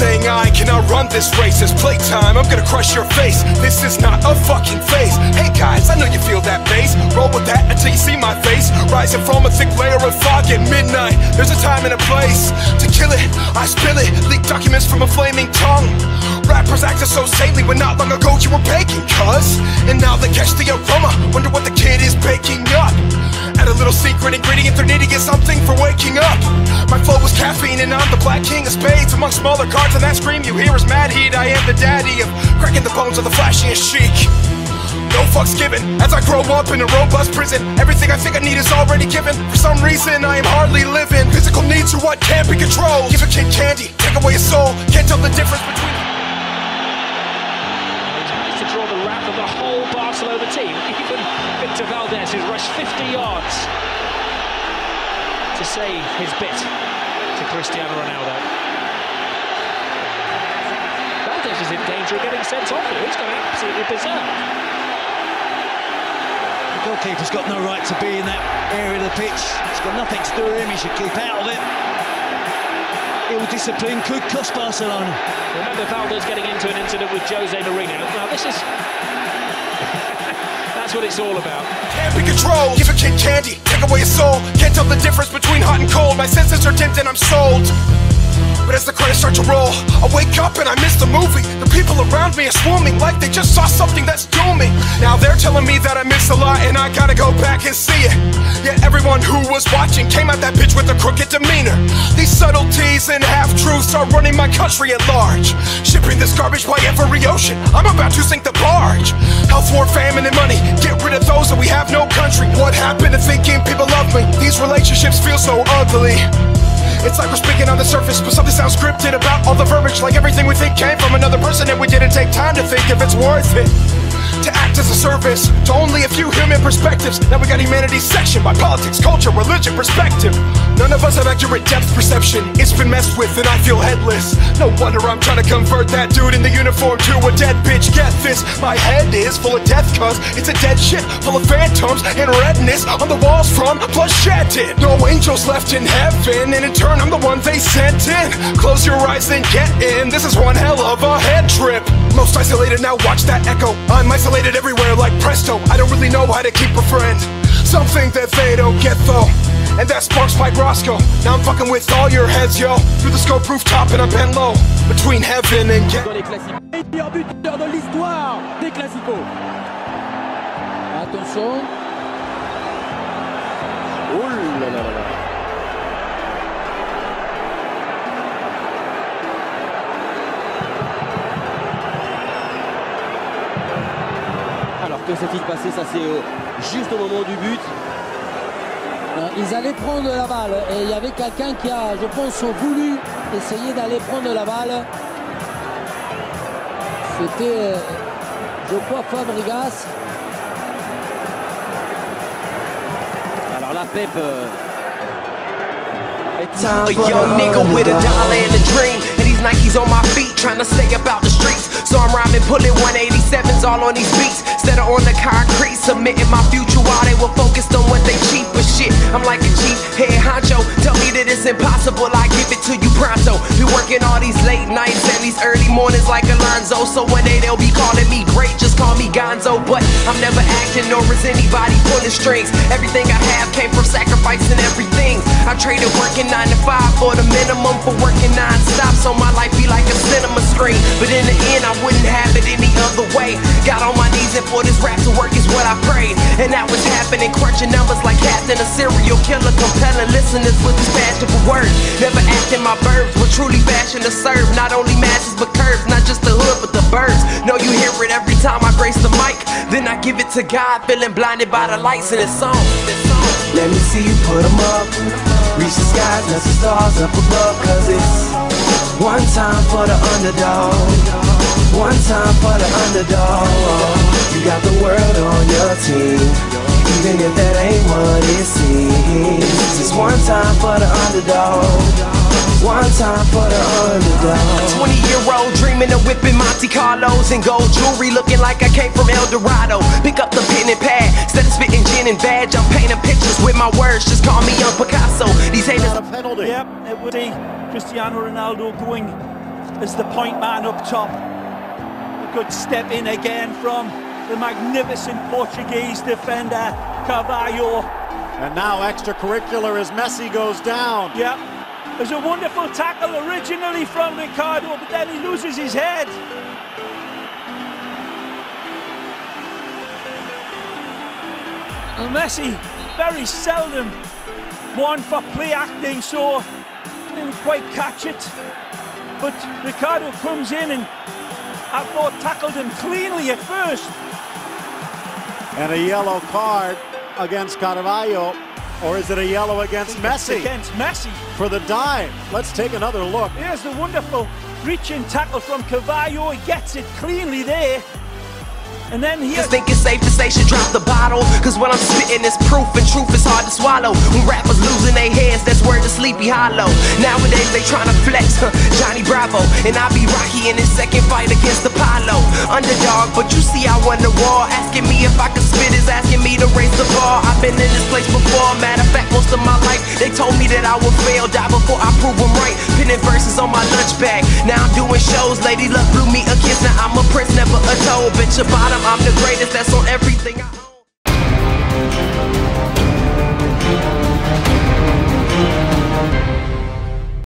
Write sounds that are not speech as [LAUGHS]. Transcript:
sé this race It's playtime. I'm gonna crush your face. This is not a fucking phase. Hey guys, I know you feel that bass. Roll with that until you see my face. Rising from a thick layer of fog at midnight. There's a time and a place to kill it. I spill it. Leak documents from a flaming tongue. Rappers acting so saintly when not long ago you were baking, cuz. And now they catch the aroma. Wonder what the kid is baking up. Add a little secret ingredient they're needing something for waking up. My flow was caffeine and I'm the black king of spades. Among smaller cards and that scream you hear is mad heat. I am the daddy of cracking the bones of the flashiest chic. No fucks given as I grow up in a robust prison. Everything I think I need is already given. For some reason, I am hardly living. Physical needs are what can't be controlled. Give a kid candy, take away his soul. Can't tell the difference between. He tries to draw the wrath of the whole Barcelona team. Even Victor Valdés, who's rushed 50 yards to say his bit to Cristiano Ronaldo. Valdés is in danger of getting sent off here. He's going absolutely berserk. The goalkeeper's got no right to be in that area of the pitch. It's got nothing to do with him. He should keep out of it. Ill discipline could cost Barcelona. Remember Valdés getting into an incident with Jose Mourinho. Now this is... [LAUGHS] That's what it's all about. Can't be controlled. Give a kid candy, take away his soul. Can't tell the difference between hot and cold. My senses are dimmed and I'm sold. But as the credits start to roll, I wake up and I miss the movie. The people around me are swarming like they just saw something that's dooming. Now they're telling me that I miss a lot and I gotta go back and see it. Yet everyone who was watching came out that bitch with a crooked demeanor. These subtleties and half truths are running my country at large. Shipping this garbage by every ocean. I'm about to sink the barge. Health, war, famine, and money. Get rid of those and we have no country. What happened to thinking people love me? These relationships feel so ugly. It's like we're speaking on the surface, but something sounds scripted about all the verbiage. Like everything we think came from another person, and we didn't take time to think if it's worth it. To act service to only a few human perspectives. Now we got humanity section by politics, culture, religion, perspective. None of us have accurate depth perception. It's been messed with, and I feel headless. No wonder I'm trying to convert that dude in the uniform to a dead bitch. Get this, my head is full of death, cuz it's a dead shit full of phantoms and redness on the walls from bloodshed. No angels left in heaven, and in turn, I'm the one they sent in. Close your eyes and get in. This is one hell of a head trip. Most isolated now, watch that echo. I'm isolated everywhere like presto. I don't really know how to keep a friend. Something that they don't get though. And that sparks Mike Roscoe. Now I'm fucking with all your heads, yo. Through the scope rooftop and I'm bent low. Between heaven and get. Meilleur buteur de l'histoire des classicos. Attention. Oh là là là là. Que s'est-il passé Ça c'est au- juste au moment du but. Euh, Ils allaient prendre la balle et il y avait quelqu'un qui a, je pense, voulu essayer d'aller prendre la balle. C'était, euh, je crois, Fabregas. Alors la Pep euh, est So I'm rhyming, pulling 187s all on these beats. Instead of on the concrete, submitting my future while they were focused on what they cheap. But shit, I'm like a chief head honcho. Tell me that it's impossible, I give it to you pronto. Be working all these late nights and these early mornings like Alonzo. So one day they'll be calling me great, just call me Gonzo. But I'm never acting, nor is anybody pulling strings. Everything I have came from sacrificing everything. I traded working nine to five for the minimum for working non-stop. So my life be like a cinema screen. But in the end, I wouldn't have it any other way. Got on my knees and for this rap to work is what I prayed. And that was happening, crunching numbers like Captain a serial killer, compelling listeners with these fashionable words. Never acting my verbs, but truly fashion to serve. Not only masses, but curves, not just the hood, but the birds. Know you hear it every time I grace the mic. Then I give it to God, feeling blinded by the lights in this song. Let me see you put 'em up. Reach the skies, let the stars up above. Cause it's one time for the underdog. One time for the underdog. You got the world on your team. Even if that ain't what it seems. It's one time for the underdog. One time for the underdog. 20 year old dreaming of whipping Monte Carlos and gold jewelry looking like I came from El Dorado. Pick up the pen and pad, instead of spitting gin and badge, I'm painting pictures with my words. Just call me young Picasso. These haters Yep, it would be Cristiano Ronaldo going as the point man up top. Good step in again from the magnificent Portuguese defender, Carvalho. And now extracurricular as Messi goes down. Yeah, there's a wonderful tackle originally from Ricardo, but then he loses his head. And Messi, very seldom one for play acting, so didn't quite catch it. But Ricardo comes in and I thought tackled him cleanly at first. And a yellow card against Carvalho. Or is it a yellow against Messi? Against Messi. For the dive. Let's take another look. Here's the wonderful reaching tackle from Carvalho. He gets it cleanly there. And then he Just think it's safe to say she dropped the bottle. Cause what I'm spitting is proof, and truth is hard to swallow. When rappers losing their heads, that's where the Sleepy Hollow. Nowadays they trying to flex, huh? Johnny Bravo. And I be Rocky in his second fight against Apollo. Underdog, but you see I won the war. Asking me if I could spit is asking me to raise the bar. I've been in this place before. Matter of fact, most of my life they told me that I would fail, die before I prove them right. Pinning verses on my lunch bag. Now I'm doing shows. Lady Luck blew me a kiss. Now I'm a prince, never a toe. Bitch, your bottom. I'm the greatest, that's on everything I